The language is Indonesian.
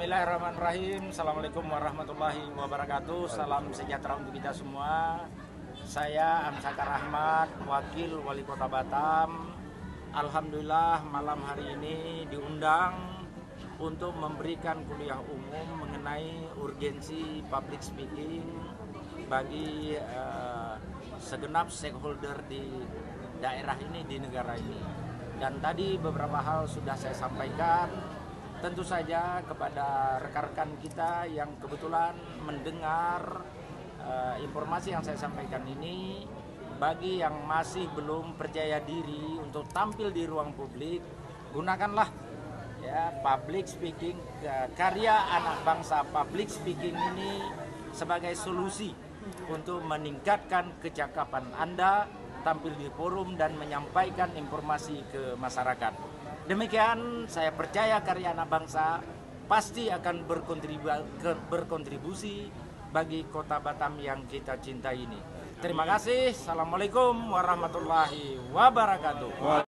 Bismillahirrahmanirrahim. Assalamualaikum warahmatullahi wabarakatuh. Salam sejahtera untuk kita semua. Saya Amsakar Ahmad, wakil wali kota Batam. Alhamdulillah malam hari ini diundang untuk memberikan kuliah umum mengenai urgensi public speaking bagi uh, segenap stakeholder di daerah ini di negara ini. Dan tadi beberapa hal sudah saya sampaikan tentu saja kepada rekan-rekan kita yang kebetulan mendengar uh, informasi yang saya sampaikan ini bagi yang masih belum percaya diri untuk tampil di ruang publik gunakanlah ya public speaking karya anak bangsa public speaking ini sebagai solusi untuk meningkatkan kecakapan Anda tampil di forum dan menyampaikan informasi ke masyarakat. Demikian saya percaya karya anak bangsa pasti akan berkontribusi bagi kota Batam yang kita cintai ini. Terima kasih. Assalamualaikum warahmatullahi wabarakatuh.